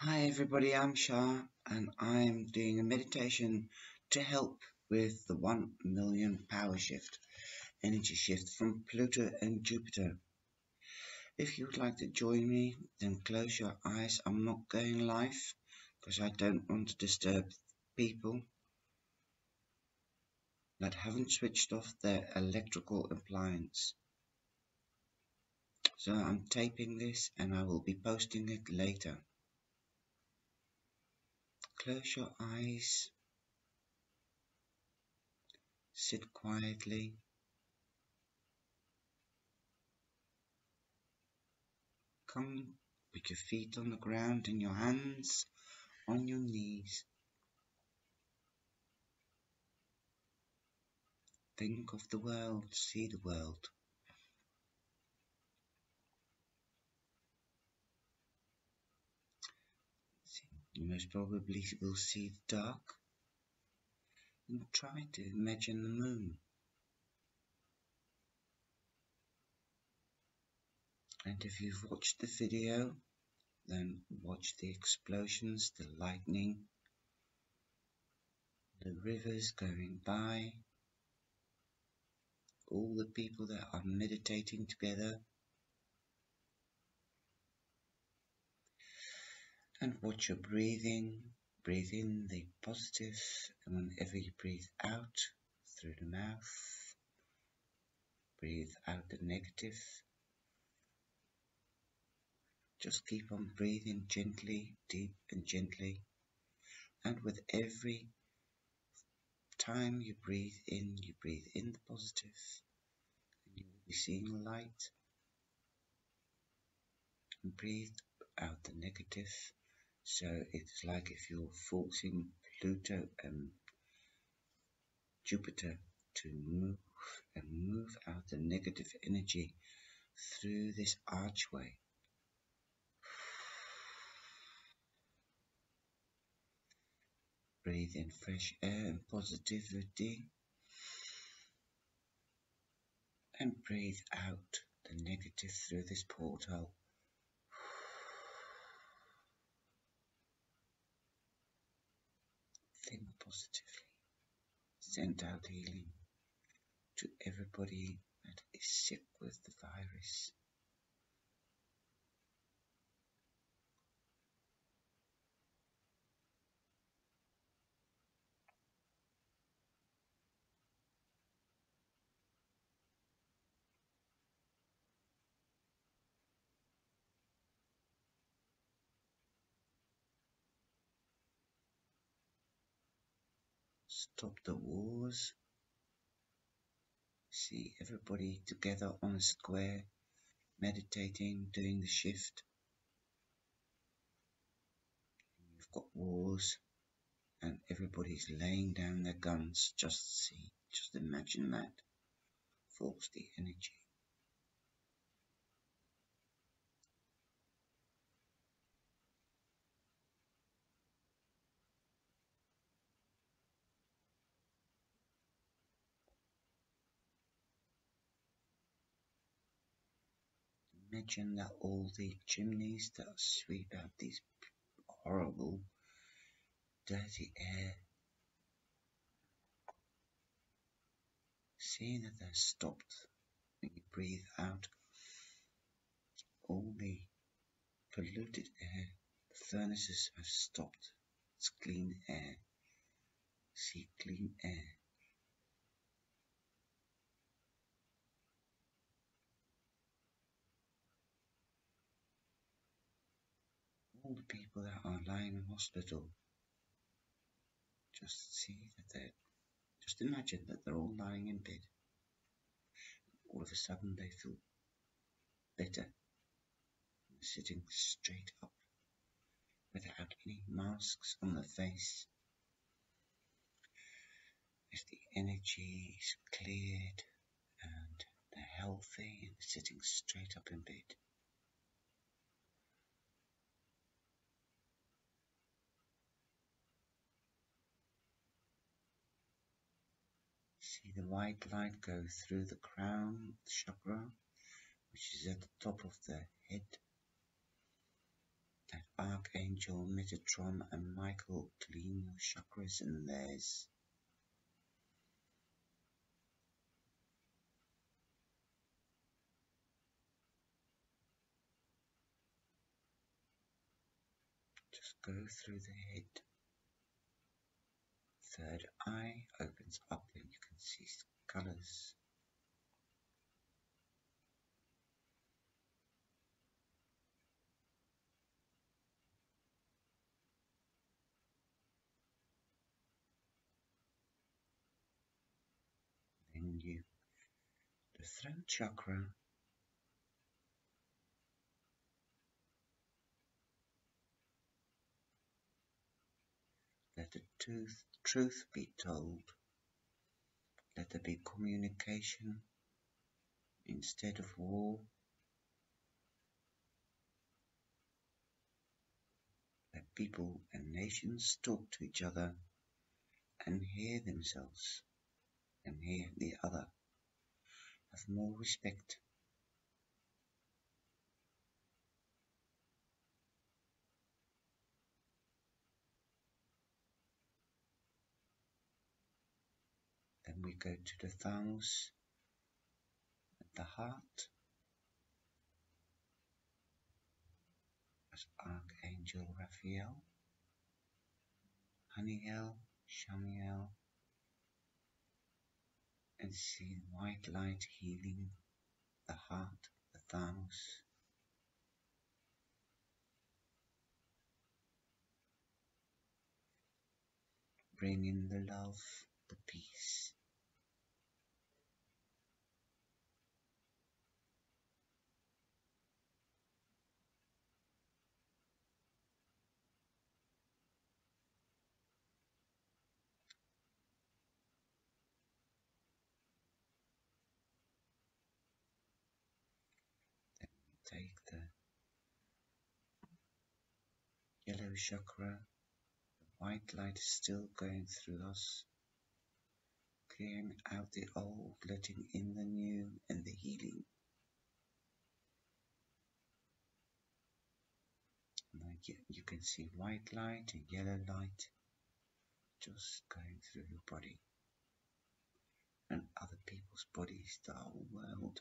Hi everybody, I'm Shah and I'm doing a meditation to help with the 1 million power shift, energy shift from Pluto and Jupiter. If you would like to join me, then close your eyes. I'm not going live because I don't want to disturb people that haven't switched off their electrical appliance. So I'm taping this and I will be posting it later. Close your eyes. Sit quietly. Come with your feet on the ground and your hands on your knees. Think of the world, see the world. You most probably will see the dark. And try to imagine the moon. And if you've watched the video, then watch the explosions, the lightning, the rivers going by, all the people that are meditating together, and watch your breathing. Breathe in the positive, and whenever you breathe out through the mouth, breathe out the negative. Just keep on breathing gently, deep and gently, and with every time you breathe in, you breathe in the positive, and you will be seeing light, and breathe out the negative so it's like if you're forcing Pluto and Jupiter to move and move out the negative energy through this archway. Breathe in fresh air and positivity. And breathe out the negative through this portal. think positively. Send out healing to everybody that is sick with the virus. Stop the wars. See everybody together on a square, meditating, doing the shift. You've got wars, and everybody's laying down their guns. Just see, just imagine that. Force the energy. Imagine that all the chimneys that sweep out these horrible, dirty air, seeing that they're stopped when you breathe out all the polluted air, the furnaces have stopped. It's clean air. See clean air. all the people in hospital. Just see that they're, just imagine that they're all lying in bed. All of a sudden they feel better, sitting straight up without any masks on the face. As the energy is cleared and they're healthy and sitting straight up in bed. See the white light go through the crown chakra, which is at the top of the head. that Archangel Metatron and Michael clean your chakras and theirs. Just go through the head. Third eye opens up and you can see colors. Then you, the throat chakra Let the truth, truth be told. Let there be communication instead of war. Let people and nations talk to each other and hear themselves and hear the other. Have more respect we go to the at the heart as Archangel Raphael, Haniel, Chamuel, and see white light healing the heart, the thalamus. Bring in the love, the peace, take the yellow chakra, the white light is still going through us, clearing out the old, letting in the new and the healing. Like you can see white light and yellow light just going through your body and other people's bodies, the whole world.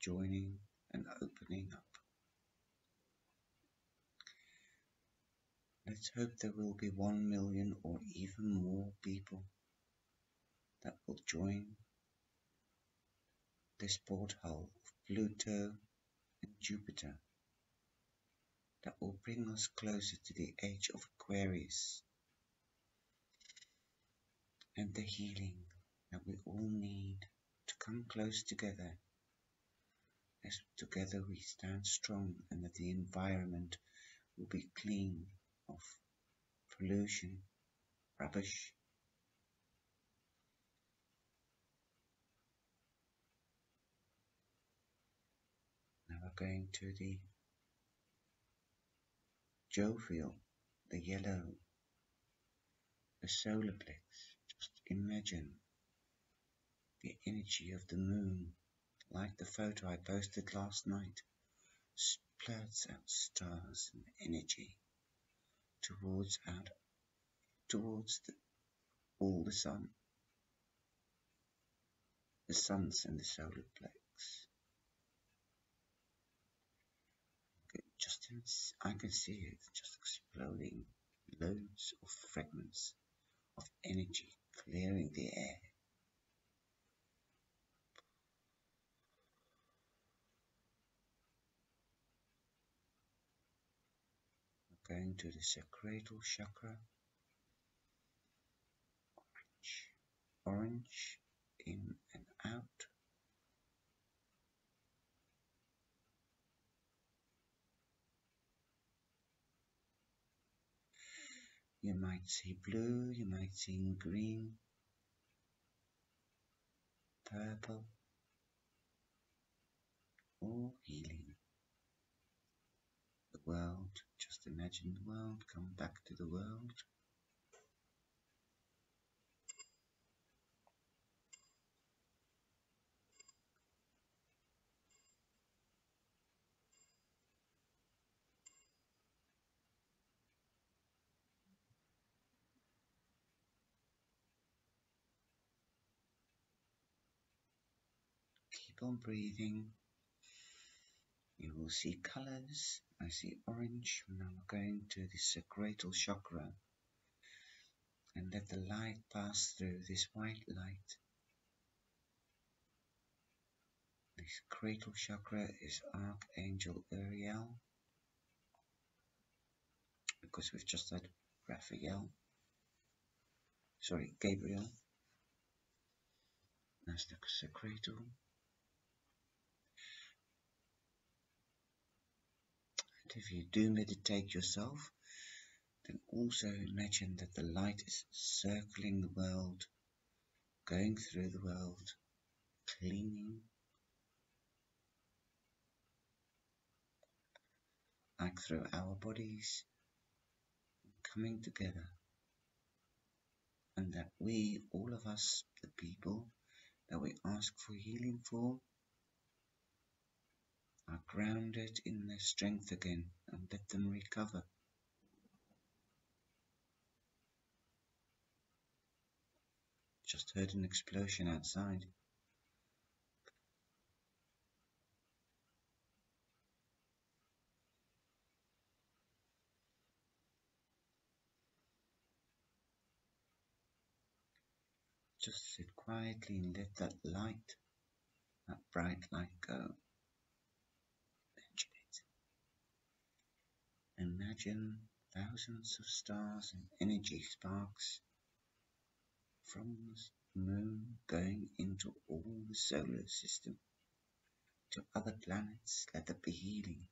Joining and opening up. Let's hope there will be one million or even more people that will join this porthole of Pluto and Jupiter that will bring us closer to the age of Aquarius and the healing that we all need to come close together as together we stand strong and that the environment will be clean of pollution, rubbish, Now we're going to the jovial, the yellow, the solar plex. Just imagine the energy of the moon like the photo I posted last night, splurts out stars and energy towards out towards the, all the sun, the suns and the solar plex. Just in, I can see it just exploding, loads of fragments of energy clearing the air. Going to the sacral chakra. Orange orange in and out. You might see blue you might see green purple imagine the world, come back to the world. Keep on breathing. You will see colors. I see orange. Now we're going to the sacral chakra. And let the light pass through this white light. This cradle chakra is Archangel Uriel. Because we've just had Raphael. Sorry, Gabriel. That's the sacral. If you do meditate yourself, then also imagine that the light is circling the world, going through the world, cleaning, like through our bodies, coming together, and that we, all of us, the people that we ask for healing for, are grounded in their strength again and let them recover. Just heard an explosion outside. Just sit quietly and let that light, that bright light go. Imagine thousands of stars and energy sparks from the moon going into all the solar system to other planets. Let there be healing.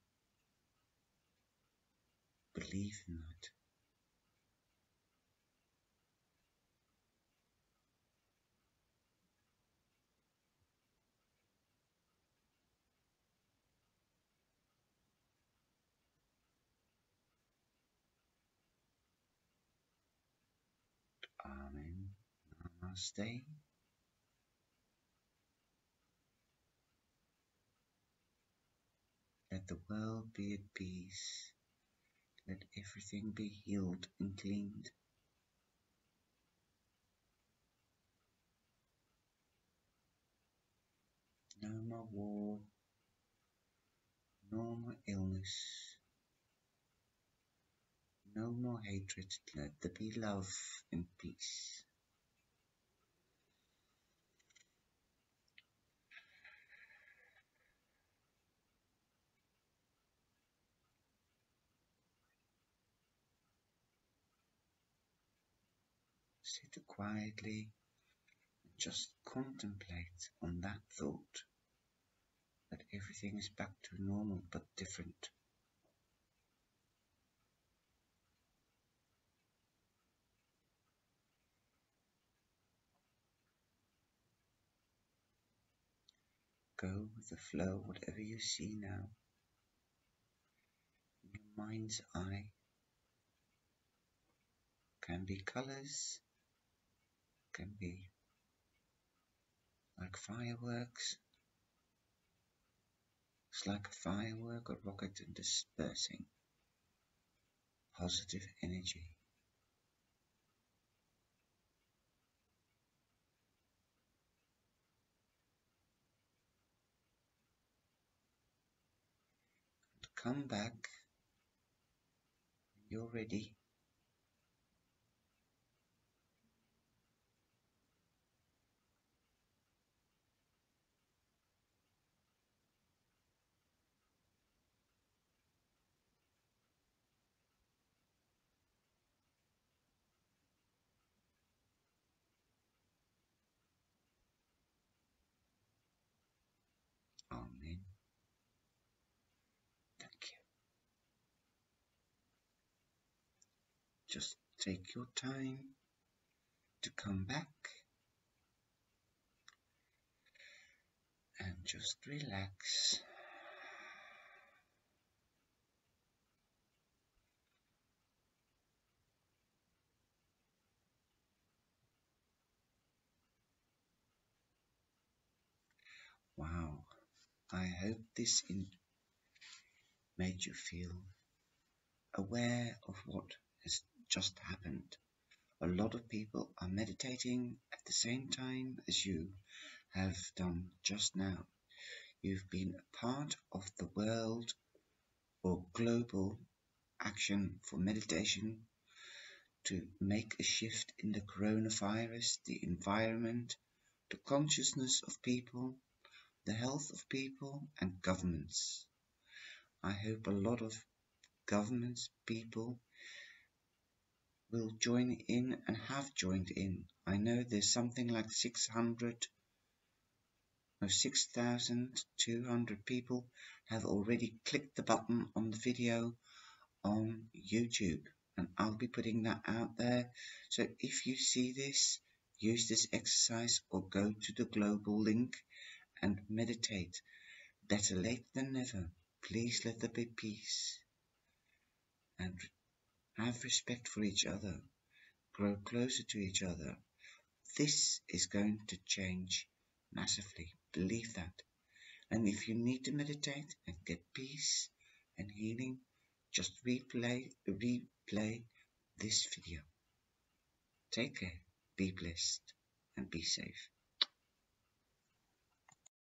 Believe in that. Namaste. Let the world be at peace. Let everything be healed and cleaned. No more war, no more illness, no more hatred, let there be love and peace. Sit quietly just contemplate on that thought that everything is back to normal but different. Go with the flow, whatever you see now, in your mind's eye. Can be colors, can be like fireworks. It's like a firework or rocket dispersing positive energy. come back you're ready. Just take your time to come back and just relax. Wow, I hope this made you feel aware of what has just happened. A lot of people are meditating at the same time as you have done just now. you've been a part of the world or global action for meditation to make a shift in the coronavirus, the environment, the consciousness of people, the health of people and governments. I hope a lot of governments, people will join in and have joined in. I know there's something like 600 or 6,200 people have already clicked the button on the video on YouTube and I'll be putting that out there. So if you see this, use this exercise or go to the global link and meditate. Better late than never. Please let there be peace. And have respect for each other. Grow closer to each other. This is going to change massively. Believe that. And if you need to meditate and get peace and healing, just replay, replay this video. Take care, be blessed, and be safe.